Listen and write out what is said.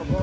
അപ്പോൾ